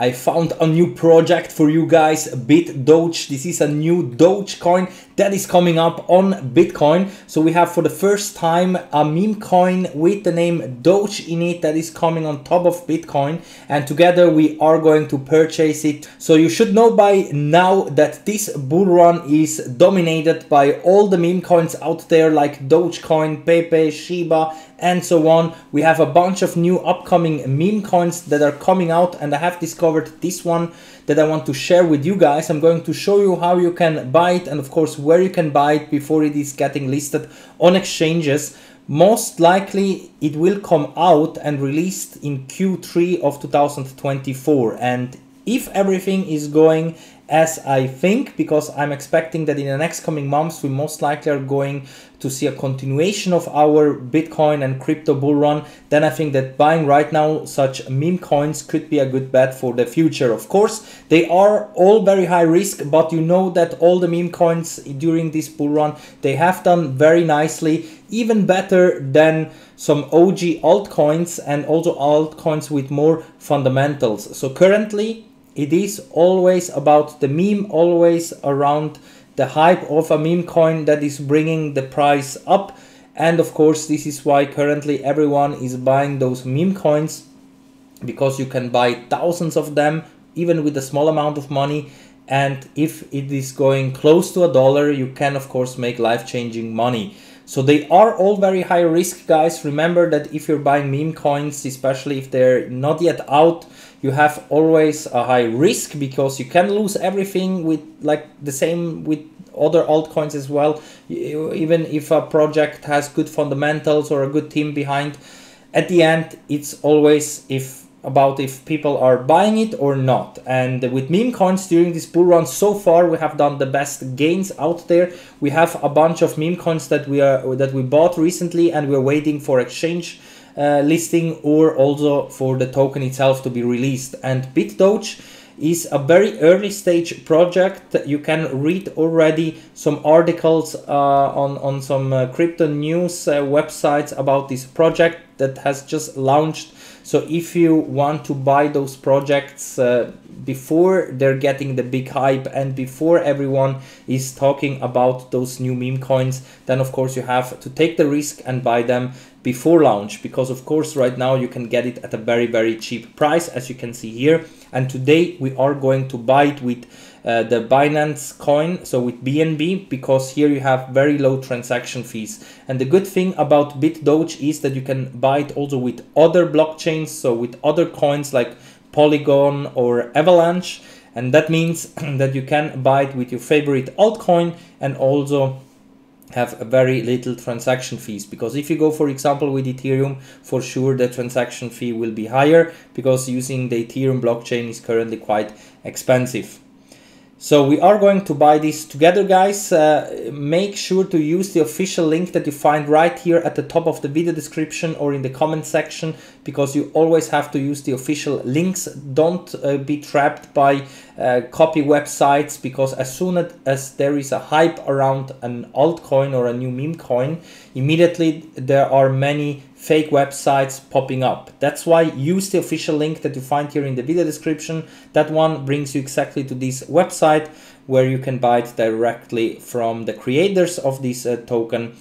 I found a new project for you guys, BitDoge. This is a new Dogecoin that is coming up on Bitcoin. So we have for the first time a meme coin with the name Doge in it that is coming on top of Bitcoin. And together we are going to purchase it. So you should know by now that this bull run is dominated by all the meme coins out there like Dogecoin, Pepe, Shiba, and so on. We have a bunch of new upcoming meme coins that are coming out and I have discovered this one that I want to share with you guys. I'm going to show you how you can buy it and of course where you can buy it before it is getting listed on exchanges. Most likely it will come out and released in Q3 of 2024 and if everything is going as I think because I'm expecting that in the next coming months we most likely are going to see a continuation of our Bitcoin and crypto bull run. Then I think that buying right now such meme coins could be a good bet for the future. Of course they are all very high risk but you know that all the meme coins during this bull run they have done very nicely. Even better than some OG altcoins and also altcoins with more fundamentals. So currently it is always about the meme, always around the hype of a meme coin that is bringing the price up. And of course, this is why currently everyone is buying those meme coins because you can buy thousands of them even with a small amount of money. And if it is going close to a dollar, you can of course make life-changing money. So they are all very high risk guys. Remember that if you're buying meme coins, especially if they're not yet out, you have always a high risk because you can lose everything with like the same with other altcoins as well. Even if a project has good fundamentals or a good team behind, at the end, it's always if about if people are buying it or not. And with meme coins during this bull run so far, we have done the best gains out there. We have a bunch of meme coins that we are that we bought recently, and we're waiting for exchange uh, listing or also for the token itself to be released. And BitDoge is a very early stage project. You can read already some articles uh, on, on some uh, crypto news uh, websites about this project that has just launched so if you want to buy those projects uh, before they're getting the big hype and before everyone is talking about those new meme coins, then of course you have to take the risk and buy them before launch because of course right now you can get it at a very very cheap price as you can see here. And today we are going to buy it with uh, the Binance coin, so with BNB, because here you have very low transaction fees. And the good thing about BitDoge is that you can buy it also with other blockchains, so with other coins like Polygon or Avalanche. And that means that you can buy it with your favorite altcoin and also have a very little transaction fees because if you go for example with ethereum for sure the transaction fee will be higher because using the ethereum blockchain is currently quite expensive so we are going to buy this together guys. Uh, make sure to use the official link that you find right here at the top of the video description or in the comment section because you always have to use the official links. Don't uh, be trapped by uh, copy websites because as soon as there is a hype around an altcoin or a new meme coin, immediately there are many fake websites popping up. That's why use the official link that you find here in the video description. That one brings you exactly to this website where you can buy it directly from the creators of this uh, token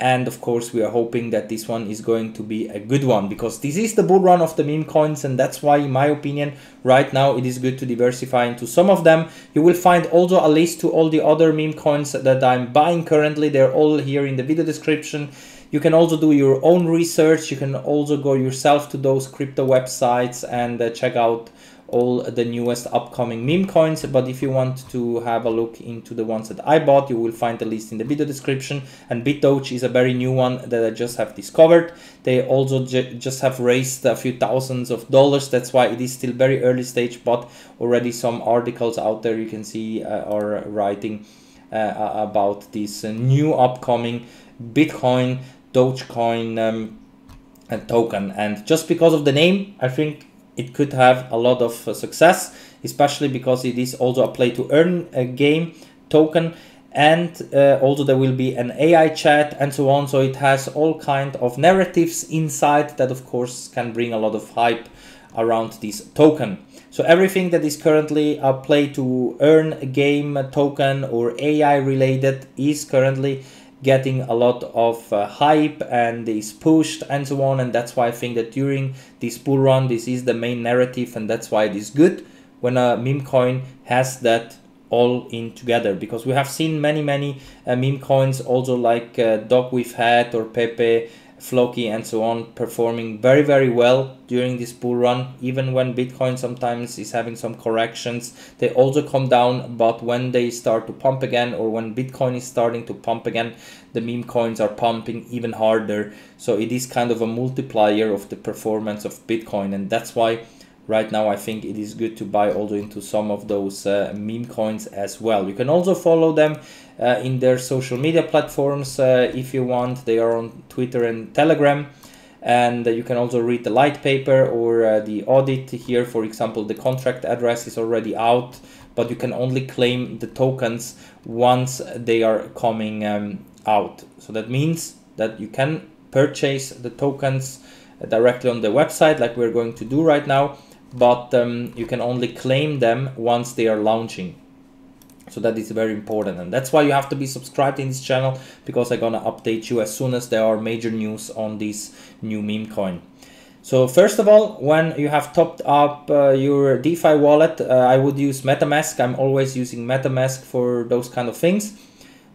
and of course we are hoping that this one is going to be a good one because this is the bull run of the meme coins and that's why in my opinion right now it is good to diversify into some of them you will find also a list to all the other meme coins that i'm buying currently they're all here in the video description you can also do your own research. You can also go yourself to those crypto websites and uh, check out all the newest upcoming meme coins. But if you want to have a look into the ones that I bought you will find the list in the video description. And BitDoge is a very new one that I just have discovered. They also ju just have raised a few thousands of dollars. That's why it is still very early stage but already some articles out there you can see uh, are writing uh, about this uh, new upcoming Bitcoin Dogecoin um, token and just because of the name I think it could have a lot of uh, success, especially because it is also a play to earn a game token and uh, also there will be an AI chat and so on. So it has all kind of narratives inside that of course can bring a lot of hype around this token. So everything that is currently a play to earn game token or AI related is currently getting a lot of uh, hype and is pushed and so on. And that's why I think that during this bull run this is the main narrative and that's why it is good when a meme coin has that all in together. Because we have seen many many uh, meme coins also like uh, dogwifhat or pepe floki and so on performing very very well during this bull run. Even when bitcoin sometimes is having some corrections they also come down. But when they start to pump again or when bitcoin is starting to pump again the meme coins are pumping even harder. So it is kind of a multiplier of the performance of bitcoin. And that's why right now I think it is good to buy also into some of those uh, meme coins as well. You can also follow them in their social media platforms uh, if you want. They are on Twitter and Telegram. And you can also read the light paper or uh, the audit here. For example, the contract address is already out, but you can only claim the tokens once they are coming um, out. So that means that you can purchase the tokens directly on the website like we're going to do right now but um, you can only claim them once they are launching so that is very important and that's why you have to be subscribed in this channel because i'm gonna update you as soon as there are major news on this new meme coin. So first of all when you have topped up uh, your defi wallet uh, i would use metamask. I'm always using metamask for those kind of things.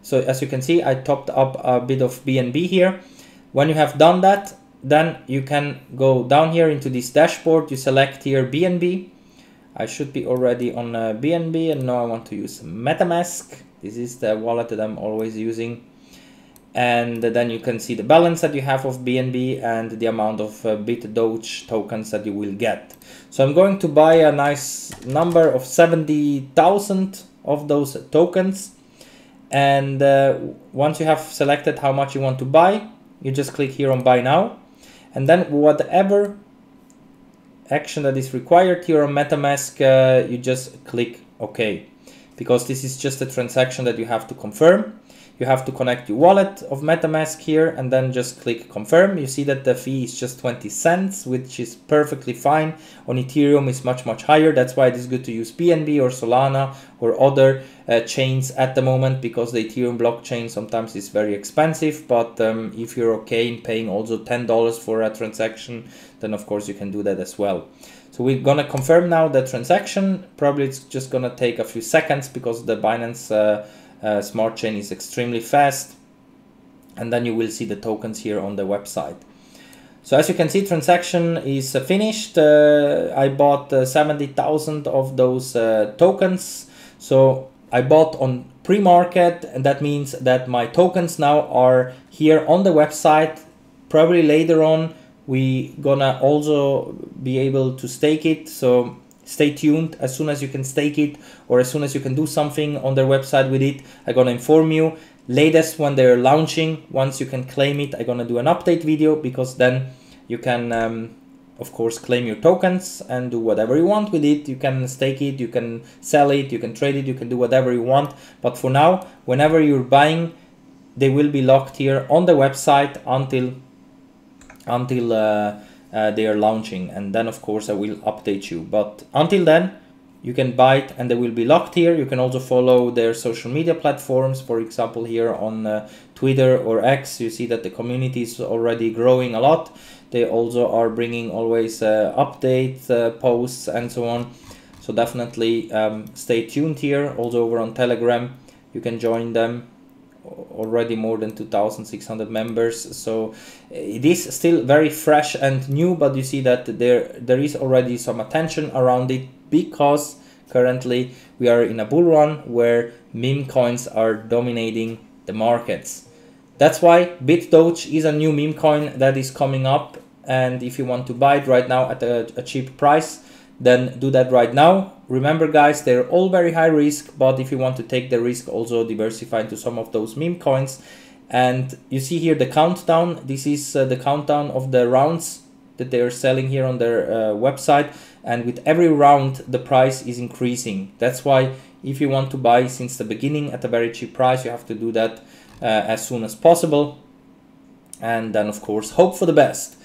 So as you can see i topped up a bit of bnb here. When you have done that then you can go down here into this dashboard. You select here bnb i should be already on uh, bnb and now i want to use metamask. This is the wallet that i'm always using. And then you can see the balance that you have of bnb and the amount of uh, bit doge tokens that you will get. So i'm going to buy a nice number of 70000 of those tokens. And uh, once you have selected how much you want to buy you just click here on buy now. And then whatever action that is required here on MetaMask, uh, you just click OK. Because this is just a transaction that you have to confirm you have to connect your wallet of MetaMask here and then just click confirm. You see that the fee is just 20 cents, which is perfectly fine. On Ethereum is much, much higher. That's why it is good to use BNB or Solana or other uh, chains at the moment because the Ethereum blockchain sometimes is very expensive. But um, if you're okay in paying also $10 for a transaction, then of course you can do that as well. So we're gonna confirm now the transaction. Probably it's just gonna take a few seconds because the Binance uh, uh, smart chain is extremely fast. And then you will see the tokens here on the website. So as you can see transaction is uh, finished. Uh, i bought uh, 70000 of those uh, tokens. So i bought on pre-market and that means that my tokens now are here on the website. Probably later on we gonna also be able to stake it. So stay tuned. As soon as you can stake it or as soon as you can do something on their website with it i'm gonna inform you. Latest when they're launching once you can claim it i'm gonna do an update video because then you can um, of course claim your tokens and do whatever you want with it. You can stake it you can sell it you can trade it you can do whatever you want. But for now whenever you're buying they will be locked here on the website until until uh, uh, they are launching and then of course I will update you. But until then you can buy it and they will be locked here. You can also follow their social media platforms for example here on uh, Twitter or X. You see that the community is already growing a lot. They also are bringing always uh, update uh, posts and so on. So definitely um, stay tuned here. Also over on Telegram you can join them already more than 2600 members. So it is still very fresh and new but you see that there there is already some attention around it because currently we are in a bull run where meme coins are dominating the markets. That's why bitdoge is a new meme coin that is coming up and if you want to buy it right now at a, a cheap price then do that right now. Remember guys, they're all very high risk, but if you want to take the risk, also diversify into some of those meme coins. And you see here the countdown. This is uh, the countdown of the rounds that they are selling here on their uh, website. And with every round, the price is increasing. That's why if you want to buy since the beginning at a very cheap price, you have to do that uh, as soon as possible. And then of course, hope for the best.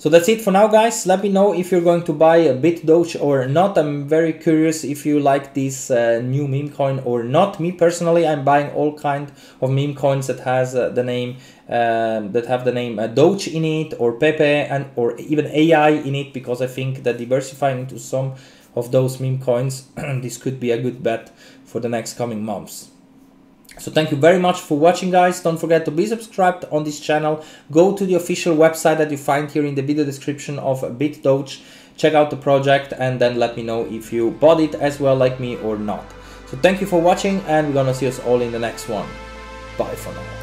So that's it for now, guys. Let me know if you're going to buy a BitDoge or not. I'm very curious if you like this uh, new meme coin or not. Me personally, I'm buying all kind of meme coins that has uh, the name um, that have the name uh, Doge in it or Pepe and or even AI in it because I think that diversifying into some of those meme coins, this could be a good bet for the next coming months. So thank you very much for watching guys. Don't forget to be subscribed on this channel. Go to the official website that you find here in the video description of BitDoge. Check out the project and then let me know if you bought it as well like me or not. So thank you for watching and we're gonna see us all in the next one. Bye for now.